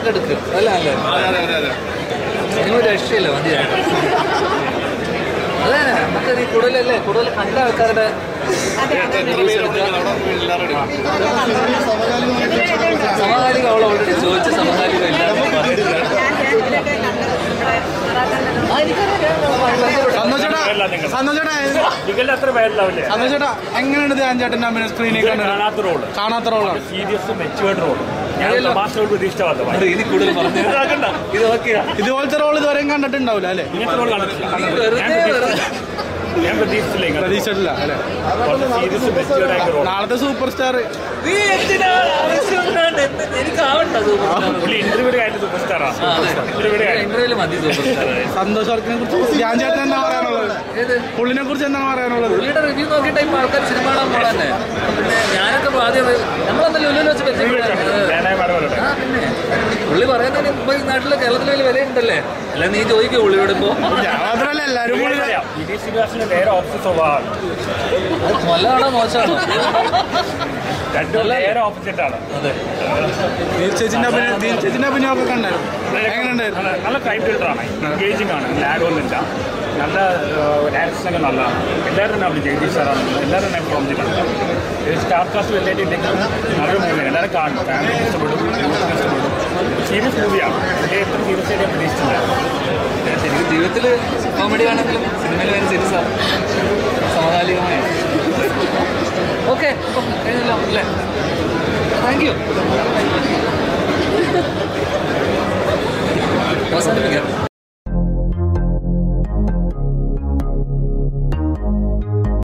കുടലല്ലേ cinema രക്ഷയില്ല മതിയായിട്ട് അതെ നമുക്ക് ഈ കുടലല്ലേ കൂടുതൽ കണ്ട ആൾക്കാരുടെ സമകാലിക അവൾ ഓൾറെഡി ചോദിച്ച സമകാലിക എങ്ങനെയാണ് ധ്യാൻ ചേട്ടന്റെ അമ്മ സ്ക്രീനിൽ കാണാത്ത റോൾ കാണാത്ത റോളാണ് സീരിയസ് മെച്ചുവേർഡ് റോൾ ഇതുപോലത്തെ റോൾ ഇതുവരെയും കണ്ടിട്ടുണ്ടാവില്ല അല്ലേ? ഞാൻ പ്രതീക്ഷിച്ചില്ല. പ്രതീക്ഷിച്ചിട്ടില്ല അല്ലേ? സീരിയസ് മെച്ചുവേർഡ് റോൾ നാളത്തെ സൂപ്പർ സ്റ്റാർ നീ എന്തിനാ ആവശ്യം ഉണ്ടാണ്ട്? എന്ത് എനിക്കാവണ്ട സൂപ്പർ സ്റ്റാർ പുള്ളി ഇന്റർവ്യൂടെ കാര്യം സൂപ്പർ സ്റ്റാറാണ് ഇന്റർവ്യൂടെ കാര്യം ഇന്റർവ്യൂൽ മതി സൂപ്പർ സ്റ്റാർ സന്തോഷ് വർക്കിനെ കുറിച്ച് ഞാൻ ചേട്ടൻ എന്താ പറയാനുള്ളത്? പുള്ളിനെ കുറിച്ച് എന്താണ് പറയാനുള്ളത്? പുള്ളിയുടെ റിവ്യൂ നോക്കിയിട്ട് ഇപ്പൊ ആൾക്കാർ സിനിമ കാണാൻ പിന്നെ ഞാനൊക്കെ ആദ്യം നമ്മളൊന്നും ഇപ്പൊ ഈ നാട്ടിൽ കേരളത്തിൽ വലിയ വിലയുണ്ടല്ലേ? അല്ല നീ ചോദിക്കോ പുള്ളിയോട് ഇപ്പോ. ഞാൻ മാത്രമല്ല എല്ലാവരും കൂടി നേരെ ഓപ്പോസിറ്റ് സ്വഭാവമാണ് നല്ലതാണോ മോശമാണോ? രണ്ടും നേരെ ഓപ്പോസിറ്റ് ആണ്. അതെ. ദീൽ ചേച്ചിന്റെ അഭിനയം ചേച്ചിന്റെ കണ്ടായിരുന്നു? നല്ല- ക്രൈം ത്രില്ലറാണ് എൻഗേജിംഗ് ആണ്. ലാഗ് ഒന്നുമില്ല. നല്ല ഡയറക്ഷൻ ഒക്കെ നല്ലതാണ്. എല്ലാവരും തന്നെ അവിടെ ജഗദീഷ് സാറാണ് എല്ലാവരും തന്നെ പ്രോമിച്ചിട്ടുണ്ട് സ്റ്റാർ കാസ്റ്റ് വലിയ നല്ലൊരു മൂവിയാണ് എല്ലാവരും കാണും. ഫാമിലി ഇഷ്ടപ്പെടും. സീരിയസ് മൂവിയാണ്? ഏറ്റവും സീരിയസ് ആയിട്ട് ശരിക്കും ജീവിതത്തിൽ കോമഡി ആണെങ്കിലും സിനിമയിൽ വരെ സീരിയസ് സമകാലികമായ. ഓക്കെ കഴിഞ്ഞല്ലോ അല്ലേ? Thank you